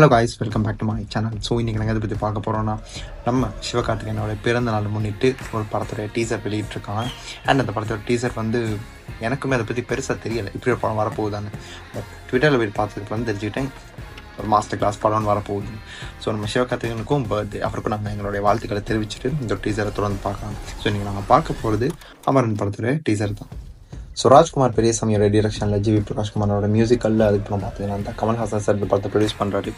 Hello guys welcome back to my channel so இன்றைக்கி நாங்கள் எதை பற்றி பார்க்க போகிறோம்னா நம்ம சிவகார்த்திகேயனோட பிறந்த நாள் முன்னிட்டு ஒரு படத்தோட டீசர் வெளியிட்டிருக்காங்க. அண்ட் அந்த படத்தோட டீசர் வந்து எனக்குமே அதை பற்றி பெருசாக தெரியலை. இப்படி ஒரு படம் வரப்போகுதான்னு. ட்விட்டரில் போய் பார்த்ததுக்கு வந்து தெரிஞ்சுக்கிட்டேன் ஒரு மாஸ்டர் கிளாஸ் படம்னு வரப்போகுது. ஸோ நம்ம சிவகார்த்திகனுக்கும் பர்த்டே அவருக்கும் நாங்கள் எங்களுடைய வாழ்த்துக்களை தெரிவிச்சுட்டு இந்த டீசரை தொடர்ந்து பார்க்கலாம். ஸோ இன்றைக்கி நாங்கள் பார்க்க போகிறது அமரன் படத்தோட டீசர் தான். ஸோ ராஜ்குமார் பெரியசாமியோட டிரெக்ஷனில் ஜிவி பிரகாஷ்குமாரோட மியூசிக்கலில் அதுக்கப்புறம் பார்த்தீங்கன்னா அந்த கமல்ஹாசன் சார் இந்த படத்தை ப்ரொடியூஸ் பண்ணுறாரு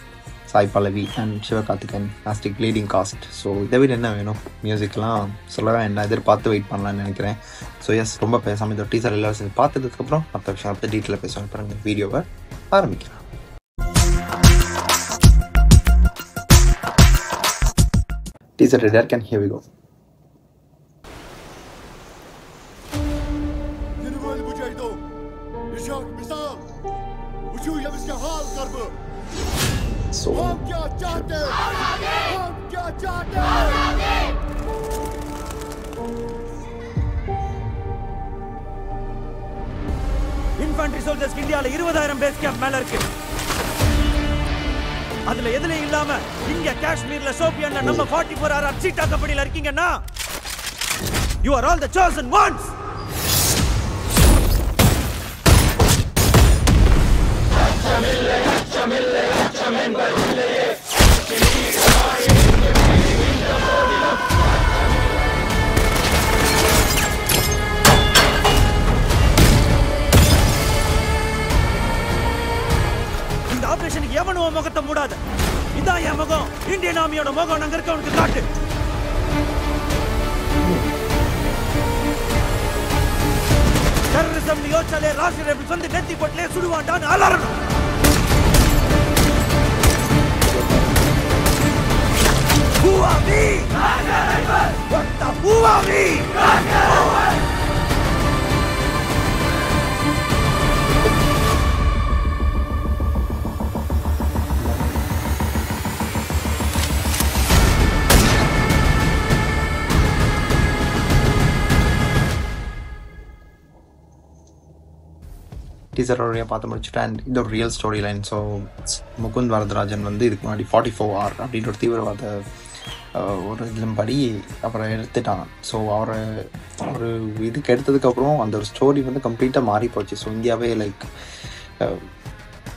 சாய் பல்லவி அண்ட் சிவகார்த்திகன் நாஸ்டிக் லீடிங் காஸ்ட் ஸோ இதை விட என்ன வேணும்? மியூசிக்லாம் சொல்லலாம் என்ன? எதிர்பார்த்து வெயிட் பண்ணலாம்னு நினைக்கிறேன். ஸோ எஸ் ரொம்ப பேசாமல் இந்த டீச்சர் எல்லாரும் சேர்ந்து பார்த்ததுக்கப்புறம் மற்ற விஷயம் பற்றி டீட்டெயிலாக பேசுவேன் பாருங்கள் வீடியோவை ஆரம்பிக்கலாம். Teacher there can here we go Uçuyor Yaviska Hal Garbı, so Ham Kya Chahte, Ham Kya Chahte. Infantry soldiers இந்தியால இருபதாயிரம் பேஸ் கேம்ப் மேல இருக்கு. அதுல எதுலயும் இல்லாம இங்க காஷ்மீர்ல சோபியான்ல நம்ம 44 ஃபோர் ஆர் சீட்டா கம்பெனில இருக்கீங்கன்னா யூ ஆர் ஆல் த இந்த ஆபரேஷனுக்கு எவனும் உன் முகத்தை மூடாத. இதான் என் முகம். இந்தியன் ஆர்மியோட முகம் அங்க இருக்கவனுக்கு காட்டு. டெரரிசம் யோசிச்சாலே ராசி ரேபிள்ஸ் வந்து நெத்தி போட்டிலே சுடுவான்டான்னு அலறணும். What the டீசர் வழியாக பார்த்து முடிச்சுட்டேன் அண்ட் இது ஒரு real story line so Mukund Varadarajan வந்து இதுக்கு முன்னாடி ஃபார்ட்டி ஃபோர் ஆர் அப்படின்ற ஒரு தீவிரவாத ஒரு இதிலும் படி அப்புறம் எடுத்துட்டான். ஸோ அவரை ஒரு இதுக்கு எடுத்ததுக்கப்புறம் அந்த ஒரு ஸ்டோரி வந்து கம்ப்ளீட்டாக மாறி போச்சு. ஸோ இந்தியாவே லைக்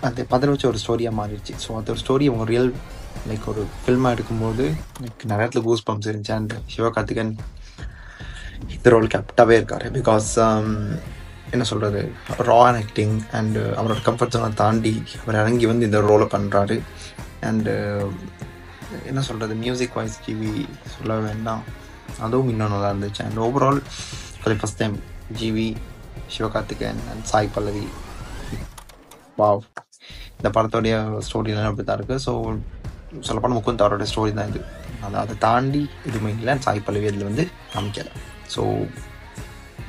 அந்த பதில் வச்ச ஒரு ஸ்டோரியாக மாறிடுச்சு. ஸோ அந்த ஒரு ஸ்டோரி அவங்க ரியல் லைக் ஒரு ஃபில்மாக எடுக்கும்போது லைக் நிறைய இடத்துல கூஸ் பம்ப்ஸ் இருந்துச்சு அண்ட் சிவகார்த்திகன் இந்த ரோல் கேப்டாகவே இருக்கார். பிகாஸ் um, என்ன சொல்கிறது ரா ஆக்டிங் அண்டு அவரோட கம்ஃபர்ட் ஜோனை தாண்டி அவர் இறங்கி வந்து இந்த ரோலை பண்ணுறாரு அண்டு என்ன சொல்கிறது மியூசிக் வாய்ஸ் ஜிவி சொல்ல வேண்டாம். அதுவும் இன்னும் நல்லா இருந்துச்சு. And overall for first time GV Sivakarthikeyan and Sai Pallavi. Wow இந்த படத்தோடைய ஸ்டோரிலாம் அப்படி தான் இருக்குது ஸோ சொல்லப்போனால் முக்குந்த் அவரோட ஸ்டோரி தான் இது. அதை அதை தாண்டி எதுவுமே இல்லை. சாய் பல்லவி அதில் வந்து காமிக்கலை. ஸோ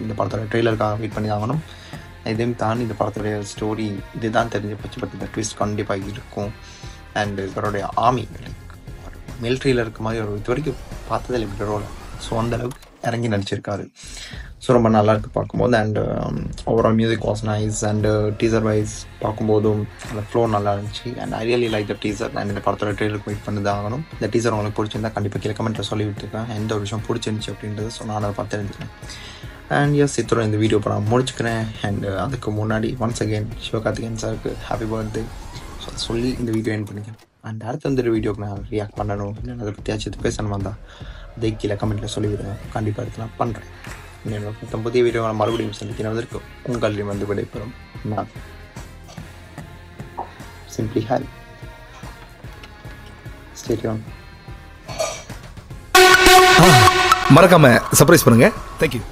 இந்த படத்தோட ட்ரெய்லருக்காக வெயிட் பண்ணி ஆகணும். இதையும் தாண்டி இந்த படத்துடைய ஸ்டோரி இதுதான் தெரிஞ்ச பட்ச பட் இந்த ட்விஸ்ட் கண்டிப்பாக இருக்கும். அண்ட் இவருடைய ஆமி மிலிட்ரியில் இருக்க மாதிரி ஒரு இது வரைக்கும் பார்த்ததில் இப்படி ரோலை ஸோ அந்தளவுக்கு இறங்கி நடிச்சிருக்காரு. ஸோ ரொம்ப நல்லா இருக்கு பார்க்கும்போது. And overall music was nice and teaser wise பார்க்கும்போதும் அந்த ஃப்ளோ நல்லா இருந்துச்சு. And I really like the teaser and இந்த படத்தோட ட்ரெயிலுக்கு வெயிட் பண்ணி தான் ஆகணும். இந்த டீசர் உங்களுக்கு பிடிச்சிருந்தா கண்டிப்பாக கீழே கமெண்ட்டில் சொல்லி விட்டுருக்கேன். எந்த ஒரு விஷயம் பிடிச்சிருந்துச்சி அப்படின்றது ஸோ நான் அதை பார்த்து தெரிஞ்சுக்கிறேன். அண்ட் எஸ் இத்தோட இந்த வீடியோ இப்போ நான் முடிச்சுக்கிறேன் அண்ட் uh, அதுக்கு முன்னாடி ஒன்ஸ் அகெயின் சிவகார்த்திகேயன் சாருக்கு ஹாப்பி பர்த்டே ஸோ சொல்லி இந்த வீடியோ என் பண்ணிக்கிறேன். அண்ட் அடுத்த வந்து வீடியோக்கு நான் ரியாக்ட் பண்ணணும். இல்லை அதை பற்றியாச்சும் பேசணும் வந்தால் அதை கீழே கமெண்ட்டில் சொல்லிவிடுங்க. கண்டிப்பாக எடுத்து நான் பண்ணுறேன் என்னோட புதிய வீடியோவை மறுபடியும் சந்திக்கிறதற்கு உங்களிடம் வந்து விடைபெறும். நான் சிம்பிளி ஹாரி ஸ்டேடியம் மறக்காம சர்ப்ரைஸ் பண்ணுங்க. Thank you